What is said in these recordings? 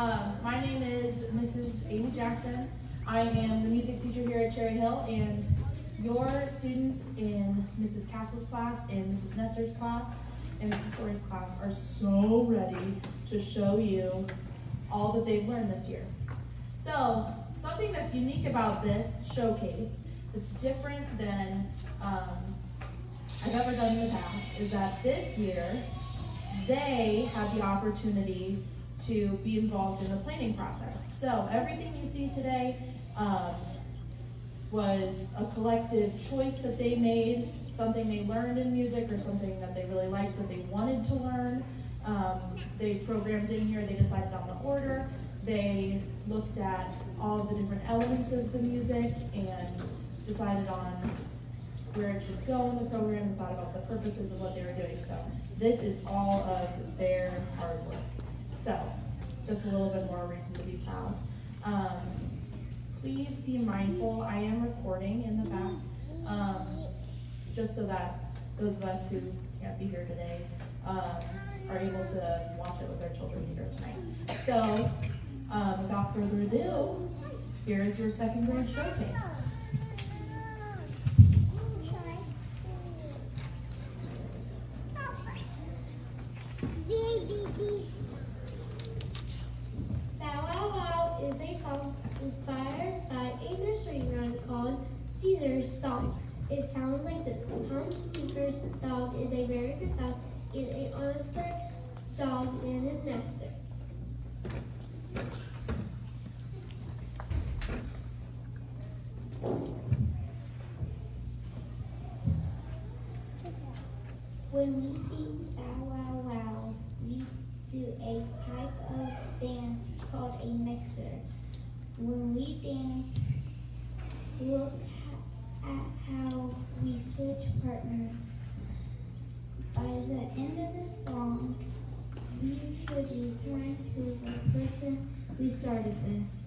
Um, my name is Mrs. Amy Jackson. I am the music teacher here at Cherry Hill, and your students in Mrs. Castle's class and Mrs. Nestor's class and Mrs. Story's class are so ready to show you all that they've learned this year. So, something that's unique about this showcase that's different than um, I've ever done in the past is that this year they had the opportunity to be involved in the planning process. So everything you see today um, was a collective choice that they made, something they learned in music or something that they really liked that they wanted to learn. Um, they programmed in here, they decided on the order, they looked at all the different elements of the music and decided on where it should go in the program and thought about the purposes of what they were doing. So this is all of their hard work. So just a little bit more reason to be proud. Um, please be mindful, I am recording in the back, um, just so that those of us who can't be here today um, are able to watch it with their children here tonight. So um, without further ado, here is your second grade showcase. Bow Wow Wow is a song inspired by a nursery rhyme called Caesar's Song. It sounds like this. Caesar's dog is a very good dog, is a honester dog and his master. When we sing Bow Wow Wow, we do a type of dance called a mixer. When we dance, look at how we switch partners. By the end of the song, we should return to the person we started with.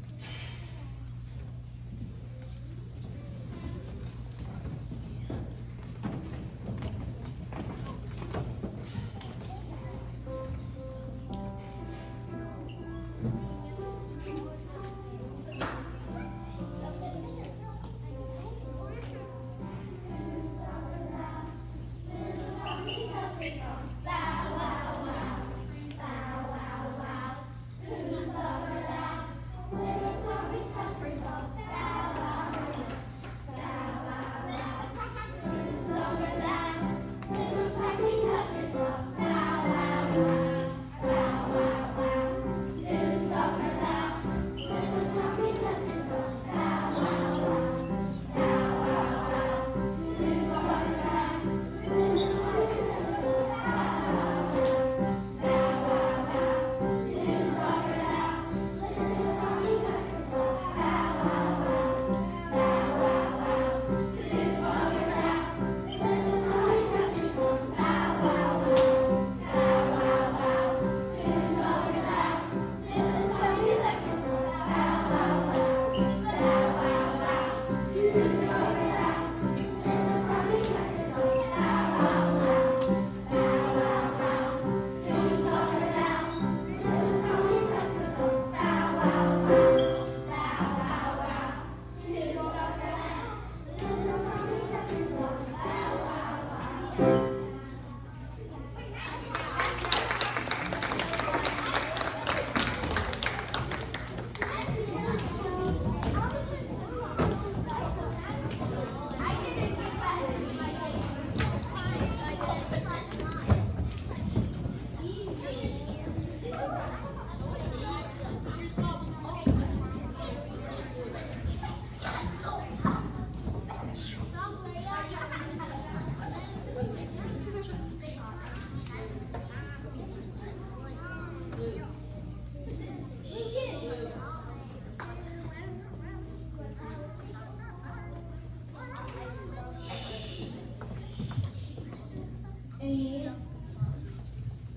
In,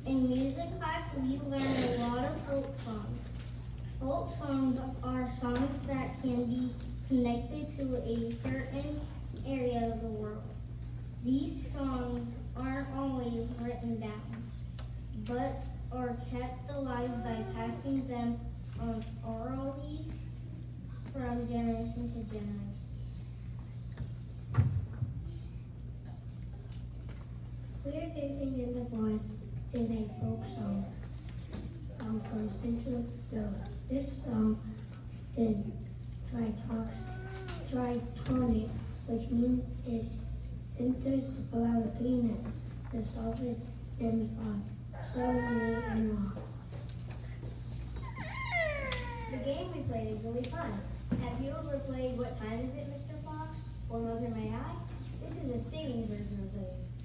music class, we learn a lot of folk songs. Folk songs are songs that can be connected to a certain area of the world. These songs aren't always written down, but are kept alive by passing them on orally from generation to generation. Clear Dancing in the Forest is a folk song um, from Central Philly. This song is tritonic, which means it centers around three notes. The softest stems are slowly and long. The game we played is really fun. Have you ever played What Time Is It, Mr. Fox? Or Mother May I? This is a singing version of those.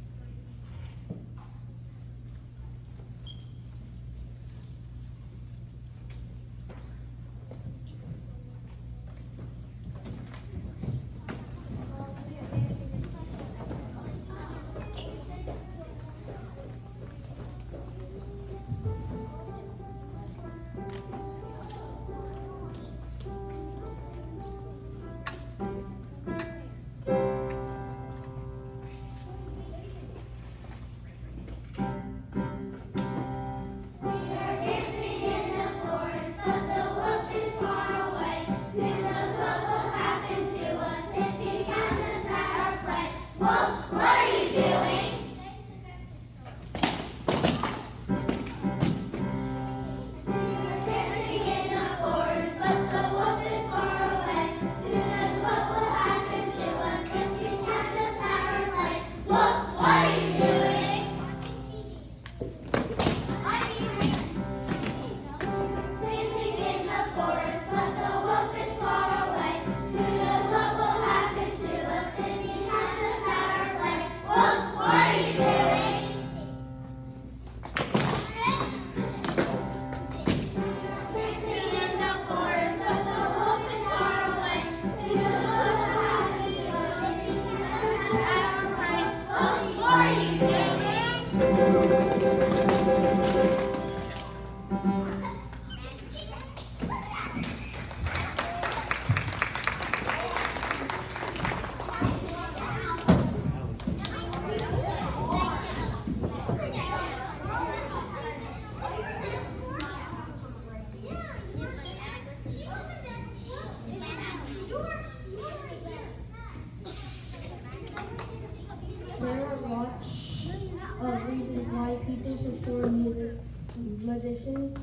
Musicians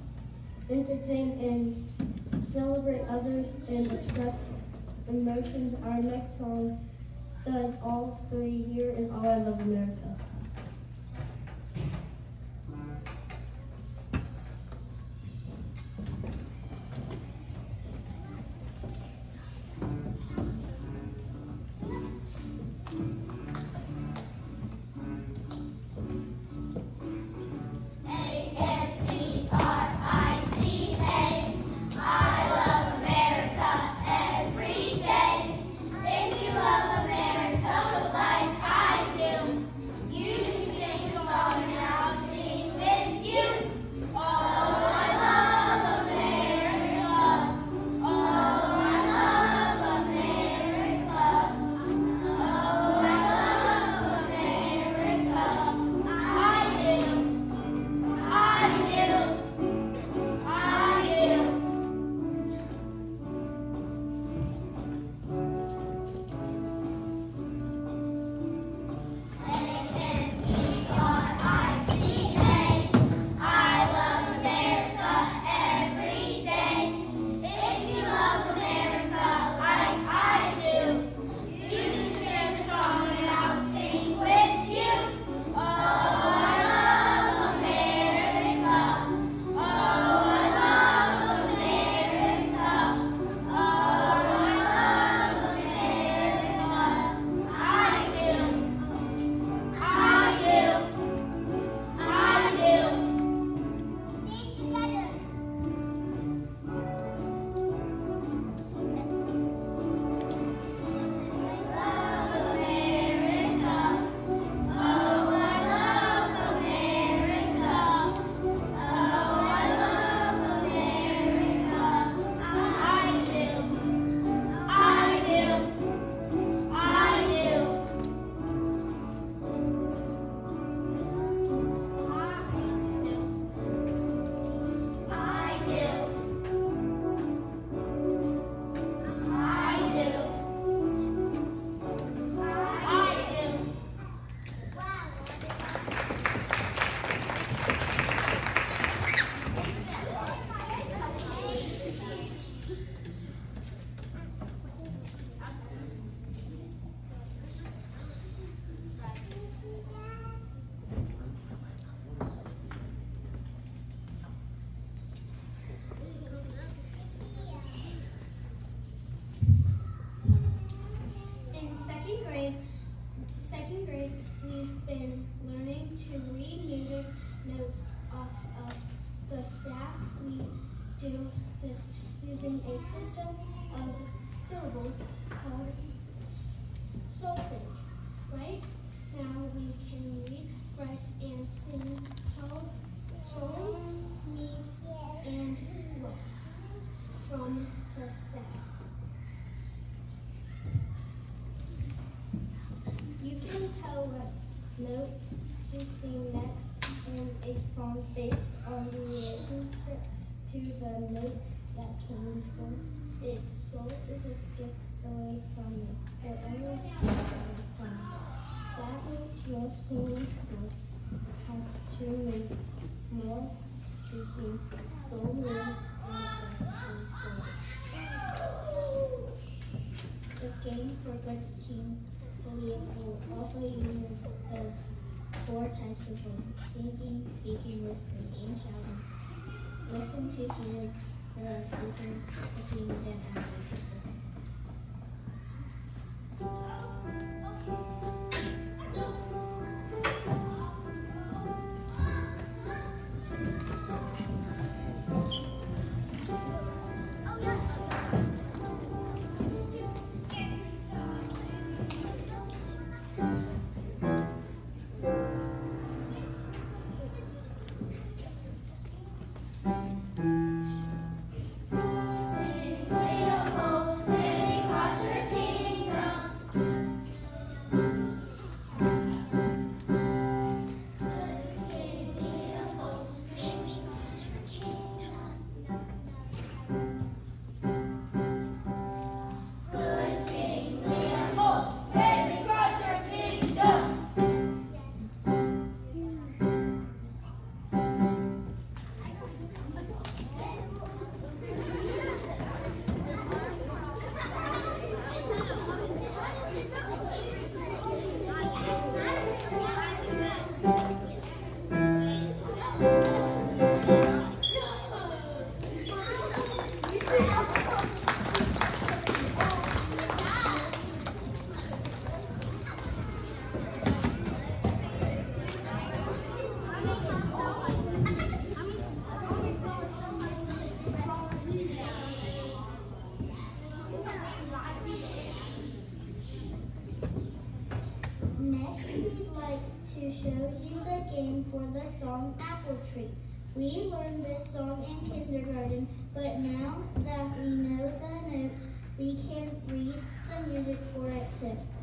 entertain and celebrate others and express emotions. Our next song does all three. Here is All I Love America. Called solfege. Right now we can read, write, and sing sol, sol, mi, and la from the staff. You can tell what note to sing next in a song based on the relationship to the note that came from it. Sol is a skip away from. It only from. That means your singing voice has to more than. The game for good king will also use the four types of voices, singing, speaking, whispering, and shouting. Listen to hear the difference between them and each Oh, the song We learned this song in kindergarten, but now that we know the notes, we can read the music for it too.